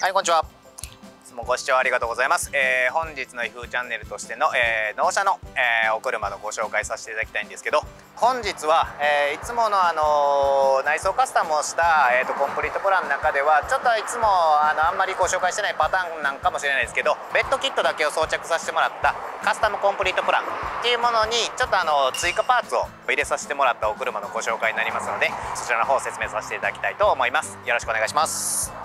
はいこんにちは。いつもご視聴ありがとうございます、えー、本日の F チャンネルとしての、えー、納車の、えー、お車のご紹介させていただきたいんですけど本日は、えいつもの、あの内装カスタムをした、えーと、コンプリートプランの中ではちょっといつもあのあんまりご紹介してないパターンなんかもしれないですけどベッドキットだけを装着させてもらったカスタムコンプリートプランっていうものにちょっとあの追加パーツを入れさせてもらったお車のご紹介になりますのでそちらの方を説明させていただきたいと思います。よろしくお願いします。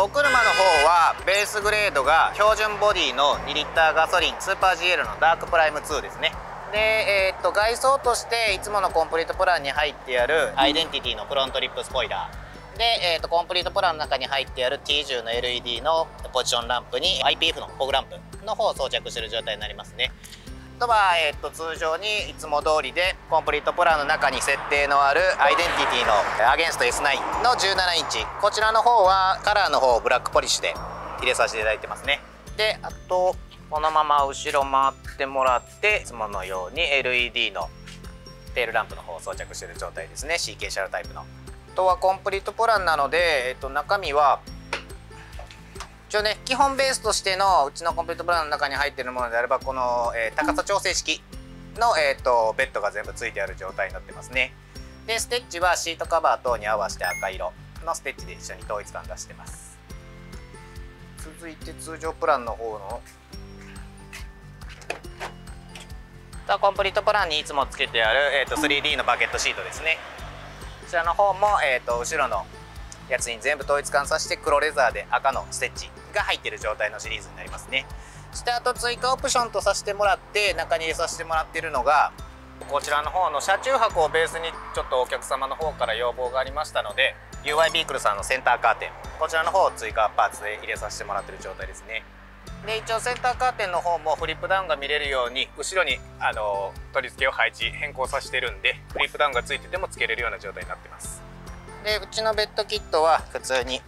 お車の方はベースグレードが標準ボディの2リッターガソリンスーパー GL のダークプライム2ですね。で、えー、っと外装としていつものコンプリートプランに入ってあるアイデンティティのフロントリップスポイラー。で、えー、っとコンプリートプランの中に入ってある T10 の LED のポジションランプに IPF のフォグランプの方を装着してる状態になりますね。とは、えー、っと通常にいつも通りでコンプリートプランの中に設定のあるアイデンティティのアゲンスト S9 の17インチ。こちらの方はカラーの方をブラックポリッシュで入れさせていただいてますね。であとこのまま後ろ回ってもらっていつものように LED のテールランプの方を装着している状態ですね。CK シャルタイプの。あとはコンプリートプランなので、えっと、中身は一応ね基本ベースとしてのうちのコンプリートプランの中に入っているものであればこの、えー、高さ調整式の、えーと、ベッドが全部ついてある状態になってますね。でステッチはシートカバー等に合わせて赤色のステッチで一緒に統一感出してます。続いて通常プランの方のコンプリートプランにいつもつけてある、えーと、3D のバケットシートですね。こちらの方も、えーと後ろのやつに全部統一感させて黒レザーで赤のステッチが入ってる状態のシリーズになりますね。そしてあと追加オプションとさせてもらって中に入れさせてもらってるのがこちらの方の車中泊をベースにちょっとお客様の方から要望がありましたので UI ビークルさんのセンターカーテンこちらの方を追加パーツで入れさせてもらってる状態ですね。で一応センターカーテンの方もフリップダウンが見れるように後ろにあの取り付けを配置変更させてるんでフリップダウンがついててもつけれるような状態になってます。でうちのベッドキットは普通に。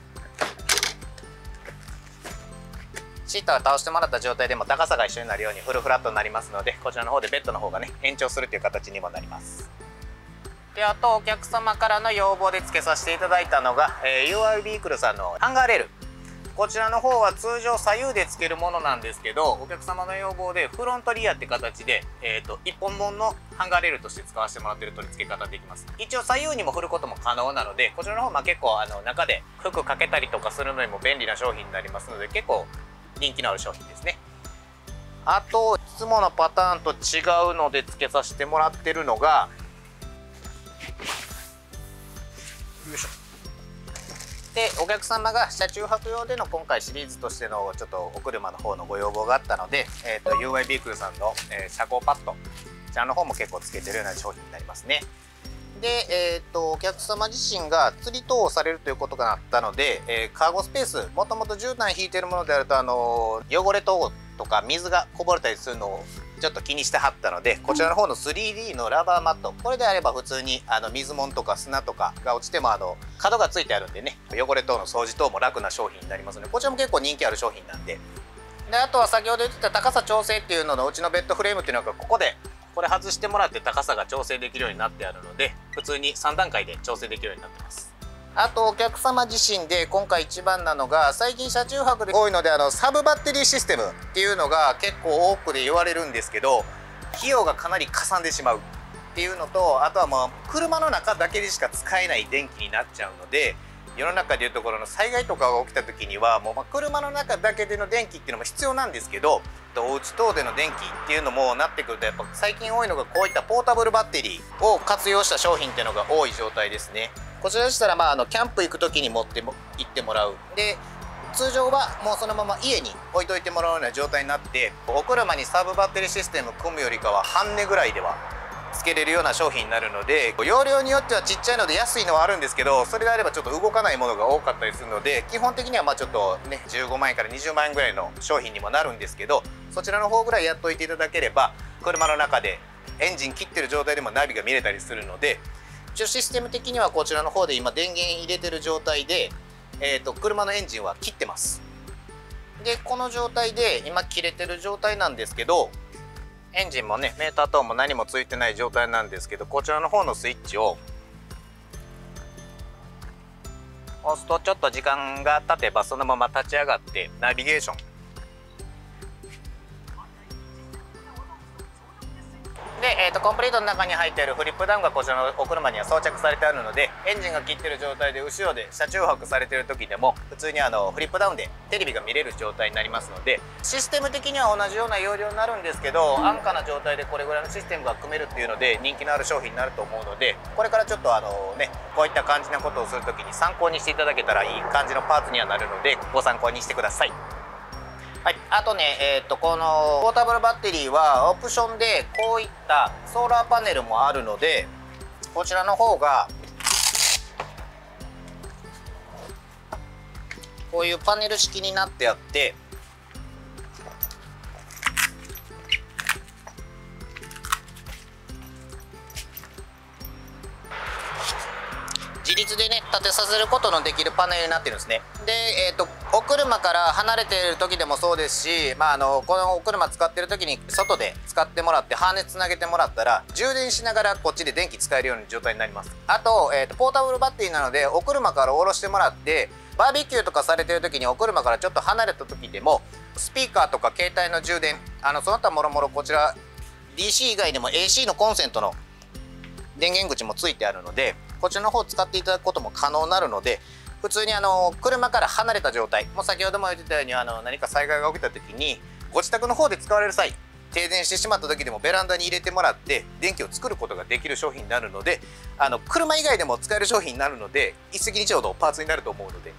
シートを倒してもらった状態でも高さが一緒になるようにフルフラットになりますのでこちらの方でベッドの方がね延長するという形にもなります。であとお客様からの要望で付けさせていただいたのが、えー、UI ビークルさんのハンガーレール。こちらの方は通常左右で付けるものなんですけどお客様の要望でフロントリアって形で、えーと、1本分のハンガーレールとして使わせてもらってる取り付け方できます。一応左右にも振ることも可能なのでこちらの方ま結構あの中で服かけたりとかするのにも便利な商品になりますので結構人気のある商品ですね。あといつものパターンと違うので付けさせてもらってるのがよいしょ。でお客様が車中泊用での今回シリーズとしてのちょっとお車の方のご要望があったので、えーと、UI ビークルさんの、えー、車高パッドこちらの方も結構つけてるような商品になりますね。で、えーと、お客様自身が釣り等をされるということがあったので、えー、カーゴスペースもともと絨毯引いてるものであるとあの汚れ等とか水がこぼれたりするのをちょっと気にしてはったのでこちらの方の 3D のラバーマット。これであれば普通にあの水もんとか砂とかが落ちてもあの角がついてあるんでね汚れ等の掃除等も楽な商品になりますのでこちらも結構人気ある商品なんで。であとは先ほど言ってた高さ調整っていうののうちのベッドフレームっていうのがここでこれ外してもらって高さが調整できるようになってあるので普通に3段階で調整できるようになってますあとお客様自身で今回一番なのが最近車中泊で多いのであのサブバッテリーシステムっていうのが結構多くで言われるんですけど費用がかなりかさんでしまうっていうのとあとはもう車の中だけでしか使えない電気になっちゃうので世の中でいうところの災害とかが起きた時にはもうま車の中だけでの電気っていうのも必要なんですけどお家等での電気っていうのもなってくるとやっぱ最近多いのがこういったポータブルバッテリーを活用した商品っていうのが多い状態ですね。こちらでしたら、まあ、あのキャンプ行く時に持っても行ってもらう。で通常はもうそのまま家に置いといてもらうような状態になってお車にサブバッテリーシステム組むよりかは半値ぐらいではつけれるような商品になるので容量によってはちっちゃいので安いのはあるんですけどそれであればちょっと動かないものが多かったりするので基本的にはまあちょっとね15万円から20万円ぐらいの商品にもなるんですけどそちらの方ぐらいやっといていただければ車の中でエンジン切ってる状態でもナビが見れたりするので一応システム的にはこちらの方で今電源入れてる状態で、えーと、車のエンジンは切ってます。でこの状態で今切れてる状態なんですけどエンジンもねメーター等も何もついてない状態なんですけどこちらの方のスイッチを押すとちょっと時間が経てばそのまま立ち上がってナビゲーションで、えーと、コンプリートの中に入っているフリップダウンがこちらのお車には装着されてあるのでエンジンが切ってる状態で後ろで車中泊されてる時でも普通にあのフリップダウンでテレビが見れる状態になりますのでシステム的には同じような容量になるんですけど安価な状態でこれぐらいのシステムが組めるっていうので人気のある商品になると思うのでこれからちょっとあのねこういった感じのことをする時に参考にしていただけたらいい感じのパーツにはなるのでご参考にしてください。はい、あとね、えー、とこのポータブルバッテリーはオプションでこういったソーラーパネルもあるのでこちらの方がこういうパネル式になってあって立てさせることのできるパネルになってるんですね。で、えーと、お車から離れている時でもそうですし、まあ、あのこのお車使ってる時に外で使ってもらってハーネスつなげてもらったら充電しながらこっちで電気使えるような状態になります。あと,、えーと、ポータブルバッテリーなのでお車から下ろしてもらってバーベキューとかされてる時にお車からちょっと離れた時でもスピーカーとか携帯の充電あのその他もろもろこちら DC 以外でも AC のコンセントの電源口もついてあるのでこちらの方を使っていただくことも可能になるので普通にあの車から離れた状態もう先ほども言ってたようにあの何か災害が起きた時にご自宅の方で使われる際停電してしまった時でもベランダに入れてもらって電気を作ることができる商品になるのであの車以外でも使える商品になるので一石二鳥のパーツになると思うので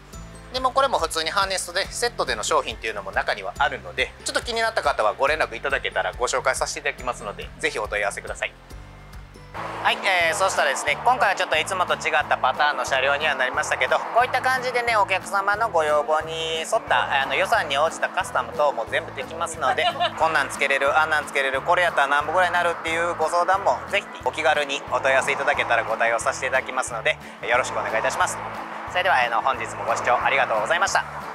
でもこれも普通にハーネスでセットでの商品っていうのも中にはあるのでちょっと気になった方はご連絡いただけたらご紹介させていただきますので是非お問い合わせください。はい、えー、そしたらですね今回はちょっといつもと違ったパターンの車両にはなりましたけどこういった感じでねお客様のご要望に沿ったあの予算に応じたカスタム等も全部できますので こんなんつけれるあんなんつけれるこれやったら何本ぐらいになるっていうご相談もぜひお気軽にお問い合わせいただけたらご対応させていただきますのでよろしくお願いいたします。それでは、えー、の本日もご視聴ありがとうございました